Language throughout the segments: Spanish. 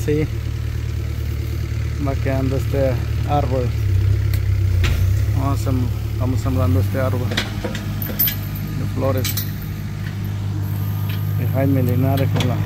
así va quedando este árbol. Vamos, vamos sembrando este árbol de flores. De Jaime Linares con la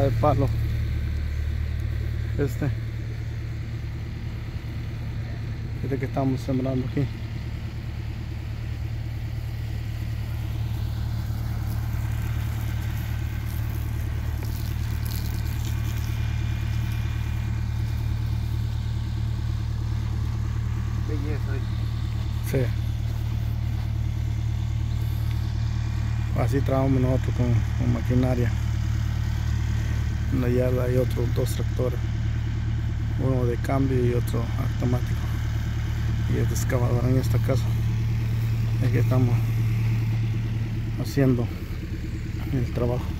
de palo. Este. Este que estamos sembrando aquí. Sí. Así trabajamos nosotros con, con maquinaria. En yarda hay otros dos tractores. Uno de cambio y otro automático. Y el excavador en esta casa. Es que estamos haciendo el trabajo.